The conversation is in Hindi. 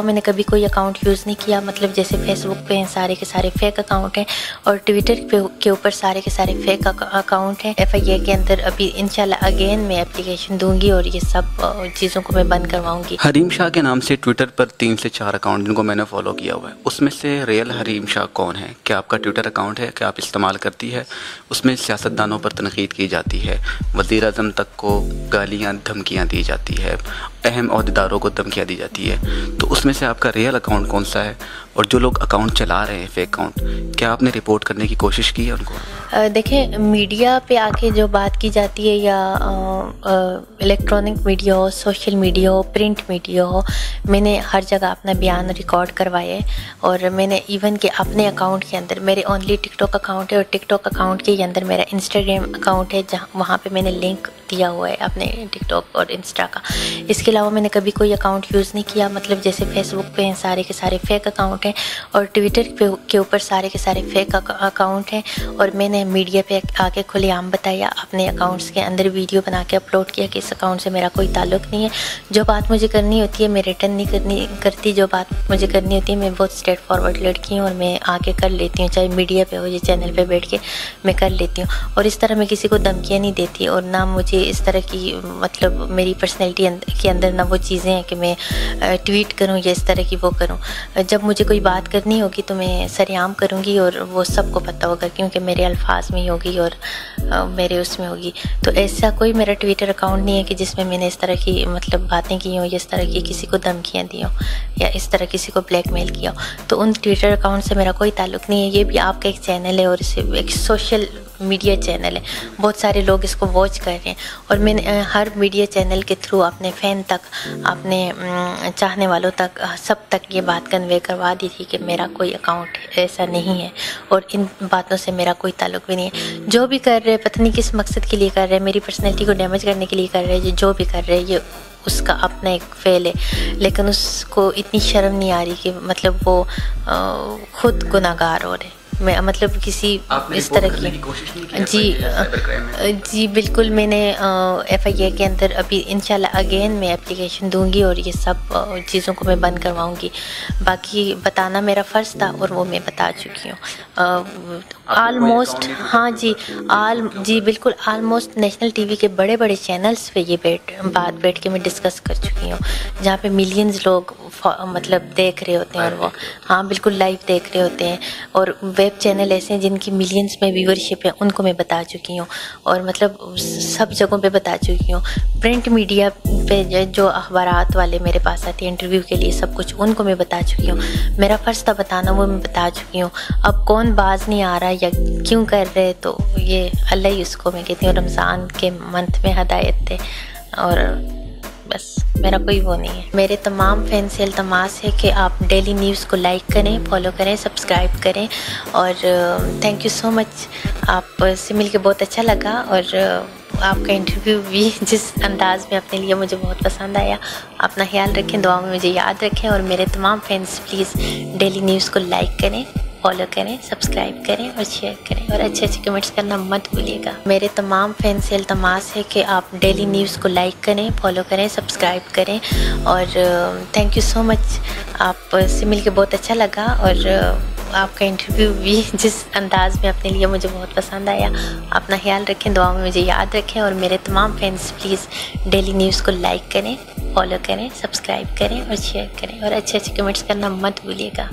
मैंने कभी कोई अकाउंट यूज़ नहीं किया मतलब जैसे फेसबुक पे हैं, सारे के सारे फेक अकाउंट हैं और ट्विटर पे के ऊपर सारे के सारे फेक अकाउंट हैं। एफ़ के अंदर अभी इंशाल्लाह अगेन मैं एप्लीकेशन दूँगी और ये सब चीज़ों को मैं बंद करवाऊँगी। हरीम शाह के नाम से ट्विटर पर तीन से चार अकाउंट जिनको मैंने फॉलो किया हुआ है, उसमें से रियल हरीम शाह कौन है? क्या आपका ट्विटर अकाउंट है? क्या आप इस्तेमाल करती है? उसमें सियासतदानों पर तनकीद की जाती है वज़ी अजम तक को गालियाँ, धमकियाँ दी जाती है, अहम अहदेदारों को धमकियाँ दी जाती है। तो उसमें से आपका रियल अकाउंट कौन सा है? और जो लोग अकाउंट चला रहे हैं फेक अकाउंट क्या आपने रिपोर्ट करने की कोशिश की है उनको? देखें मीडिया पे आके जो बात की जाती है या इलेक्ट्रॉनिक मीडिया हो सोशल मीडिया हो प्रिंट मीडिया हो, मैंने हर जगह अपना बयान रिकॉर्ड करवाए और मैंने इवन के अपने अकाउंट के अंदर, मेरे ओनली टिकटॉक अकाउंट है और टिकटॉक अकाउंट के अंदर मेरा इंस्टाग्राम अकाउंट है, जहाँ, वहाँ पर मैंने लिंक दिया हुआ है अपने टिकटॉक और इंस्टा का। इसके अलावा मैंने कभी कोई अकाउंट यूज़ नहीं किया मतलब जैसे फेसबुक पे हैं, सारे के सारे फेक अकाउंट हैं और ट्विटर पे के ऊपर सारे के सारे फेक अकाउंट हैं और मैंने मीडिया पे आके खुलेआम बताया, अपने अकाउंट्स के अंदर वीडियो बना के अपलोड किया कि इस अकाउंट से मेरा कोई ताल्लुक नहीं है। जो बात मुझे करनी होती है, मैं रिटर्न नहीं करनी, करती। जो बात मुझे करनी होती है, मैं बहुत स्ट्रेट फॉरवर्ड लड़की हूँ और मैं आके कर लेती हूँ, चाहे मीडिया पे हो या चैनल पे बैठ के मैं कर लेती हूँ। और इस तरह मैं किसी को धमकियाँ नहीं देती और ना मुझे इस तरह की मतलब मेरी पर्सनैलिटी के अंदर ना वो चीज़ें हैं कि मैं ट्वीट करूँ या इस तरह की वो करूँ। जब मुझे कोई बात करनी होगी तो मैं सरेआम करूँगी और वो सबको पता होगा क्योंकि मेरे अल्फाज में ही होगी और मेरे उसमें होगी। तो ऐसा कोई मेरा ट्विटर अकाउंट नहीं है कि जिसमें मैंने इस तरह की मतलब बातें की हों या इस तरह की किसी को धमकियाँ दी हों या इस तरह किसी को ब्लैकमेल किया हो। तो उन ट्विटर अकाउंट से मेरा कोई ताल्लुक नहीं है। ये भी आपका एक चैनल है और इसे एक सोशल मीडिया चैनल है। बहुत सारे लोग इसको वॉच कर रहे हैं। और मैंने हर मीडिया चैनल के थ्रू अपने फ़ैन तक, अपने चाहने वालों तक सब तक ये बात कन्वे करवा दी थी कि मेरा कोई अकाउंट ऐसा नहीं है। और इन बातों से मेरा कोई ताल्लुक भी नहीं है। जो भी कर रहे, पता नहीं किस मकसद के लिए कर रहे हैं मेरी पर्सनैलिटी को डैमेज करने के लिए कर रहे हैं जो भी कर रहे हैं ये उसका अपना एक फेल है। लेकिन उसको इतनी शर्म नहीं आ रही कि मतलब वो खुद गुनागार हो रहे। मैं मतलब किसी इस तरह की, की जी जी बिल्कुल मैंने एफ़ आई ए के अंदर अभी इंशाल्लाह अगेन मैं एप्लीकेशन दूँगी और ये सब चीज़ों को मैं बंद करवाऊँगी। बाकी बताना मेरा फ़र्ज़ था और वो मैं बता चुकी हूँ। आलमोस्ट हाँ जी आल जी बिल्कुल आलमोस्ट नेशनल टीवी के बड़े बड़े चैनल्स पे ये बैठ बात बैठ के मैं डिस्कस कर चुकी हूँ। जहाँ पे मिलियंस लोग मतलब देख रहे होते हैं और वो हाँ। बिल्कुल लाइव देख रहे होते हैं। और वेब चैनल ऐसे हैं जिनकी मिलियंस में व्यूवरशिप है, उनको मैं बता चुकी हूँ। और मतलब सब जगहों पे बता चुकी हूँ। प्रिंट मीडिया पे जो अखबार वाले मेरे पास आते हैं इंटरव्यू के लिए सब कुछ, उनको मैं बता चुकी हूँ। मेरा फ़र्ज़ था बताना, वो मैं बता चुकी हूँ। अब कौन बाज नहीं आ रहा या क्यों कर रहे तो ये अल्लाह ही उसको मैं कहती हूँ, रमज़ान के मंथ में हदायत थे और बस मेरा कोई वो नहीं है। मेरे तमाम फ़ैन से अल्तमास है कि आप डेली न्यूज़ को लाइक करें फॉलो करें सब्सक्राइब करें और थैंक यू सो मच आप से मिलके बहुत अच्छा लगा और uh, आपका इंटरव्यू भी जिस अंदाज में अपने लिए मुझे बहुत पसंद आया अपना ख्याल रखें दुआ में मुझे याद रखें और मेरे तमाम फैंस प्लीज़ डेली न्यूज़ को लाइक करें। फॉलो करें सब्सक्राइब करें और शेयर करें। और अच्छे अच्छे कमेंट्स करना मत भूलिएगा। मेरे तमाम फ़ैन से अल्तमास है कि आप डेली न्यूज़ को लाइक करें फॉलो करें सब्सक्राइब करें। और थैंक यू सो मच आप से मिल बहुत अच्छा लगा और uh, आपका इंटरव्यू भी जिस अंदाज में अपने लिए मुझे बहुत पसंद आया अपना ख्याल रखें दुआ में मुझे याद रखें। और मेरे तमाम फैंस प्लीज़ डेली न्यूज़ को लाइक करें फॉलो करें सब्सक्राइब करें और शेयर करें। और अच्छे अच्छे कमेंट्स करना मत भूलिएगा।